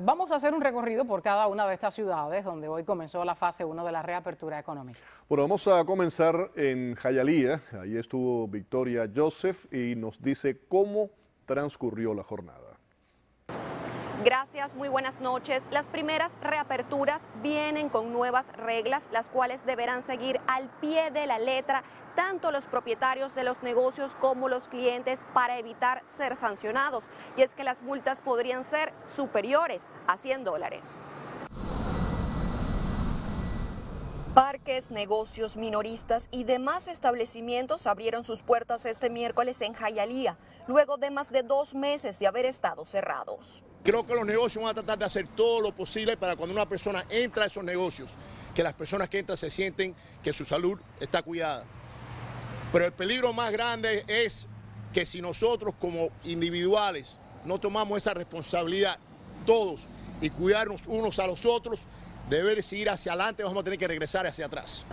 Vamos a hacer un recorrido por cada una de estas ciudades donde hoy comenzó la fase 1 de la reapertura económica. Bueno, vamos a comenzar en Jayalía. Ahí estuvo Victoria Joseph y nos dice cómo transcurrió la jornada. Gracias, muy buenas noches. Las primeras reaperturas vienen con nuevas reglas, las cuales deberán seguir al pie de la letra tanto los propietarios de los negocios como los clientes para evitar ser sancionados. Y es que las multas podrían ser superiores a 100 dólares. Parques, negocios minoristas y demás establecimientos abrieron sus puertas este miércoles en Jayalía, luego de más de dos meses de haber estado cerrados. Creo que los negocios van a tratar de hacer todo lo posible para cuando una persona entra a esos negocios, que las personas que entran se sienten que su salud está cuidada. Pero el peligro más grande es que si nosotros como individuales no tomamos esa responsabilidad todos y cuidarnos unos a los otros, deber seguir hacia adelante, vamos a tener que regresar hacia atrás.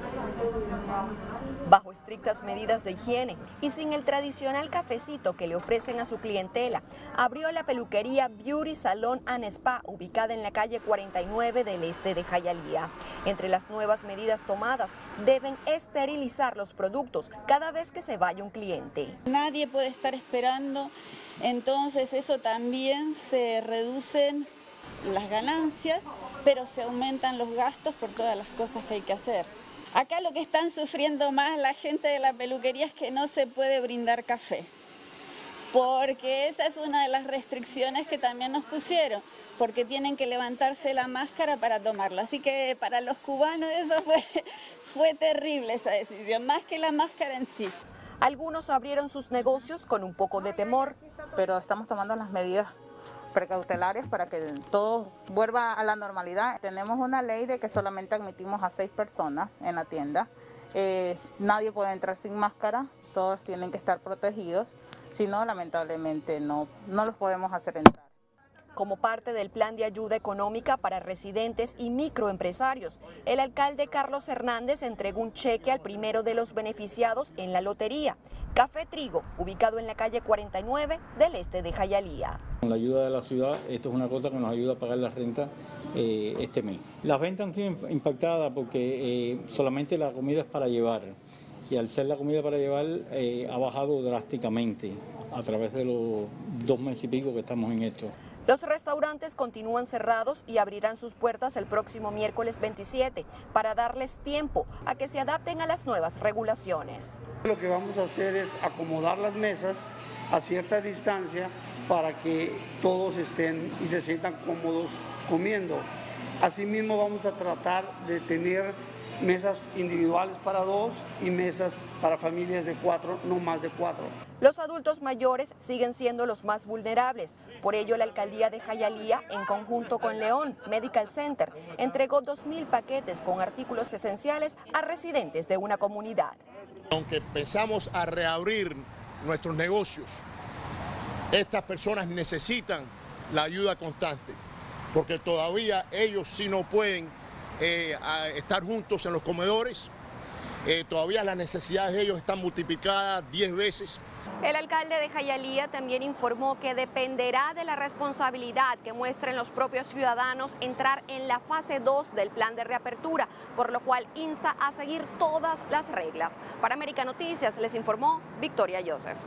Bajo estrictas medidas de higiene y sin el tradicional cafecito que le ofrecen a su clientela, abrió la peluquería Beauty Salon and Spa, ubicada en la calle 49 del este de Jayalía. Entre las nuevas medidas tomadas, deben esterilizar los productos cada vez que se vaya un cliente. Nadie puede estar esperando, entonces eso también se reducen las ganancias pero se aumentan los gastos por todas las cosas que hay que hacer. Acá lo que están sufriendo más la gente de la peluquería es que no se puede brindar café, porque esa es una de las restricciones que también nos pusieron, porque tienen que levantarse la máscara para tomarla. Así que para los cubanos eso fue, fue terrible esa decisión, más que la máscara en sí. Algunos abrieron sus negocios con un poco de temor. Pero estamos tomando las medidas precautelares para que todo vuelva a la normalidad. Tenemos una ley de que solamente admitimos a seis personas en la tienda. Nadie puede entrar sin máscara, todos tienen que estar protegidos, si no, lamentablemente no, no los podemos hacer entrar como parte del plan de ayuda económica para residentes y microempresarios. El alcalde Carlos Hernández entregó un cheque al primero de los beneficiados en la lotería, Café Trigo, ubicado en la calle 49 del este de Jayalía. Con la ayuda de la ciudad, esto es una cosa que nos ayuda a pagar la renta eh, este mes. Las ventas han sido impactadas porque eh, solamente la comida es para llevar y al ser la comida para llevar eh, ha bajado drásticamente a través de los dos meses y pico que estamos en esto. Los restaurantes continúan cerrados y abrirán sus puertas el próximo miércoles 27 para darles tiempo a que se adapten a las nuevas regulaciones. Lo que vamos a hacer es acomodar las mesas a cierta distancia para que todos estén y se sientan cómodos comiendo. Asimismo vamos a tratar de tener mesas individuales para dos y mesas para familias de cuatro, no más de cuatro. Los adultos mayores siguen siendo los más vulnerables. Por ello, la alcaldía de Jayalía, en conjunto con León Medical Center, entregó 2.000 paquetes con artículos esenciales a residentes de una comunidad. Aunque pensamos a reabrir nuestros negocios, estas personas necesitan la ayuda constante, porque todavía ellos sí no pueden eh, estar juntos en los comedores. Eh, todavía las necesidades de ellos están multiplicadas 10 veces. El alcalde de Jayalía también informó que dependerá de la responsabilidad que muestren los propios ciudadanos entrar en la fase 2 del plan de reapertura, por lo cual insta a seguir todas las reglas. Para América Noticias les informó Victoria Joseph.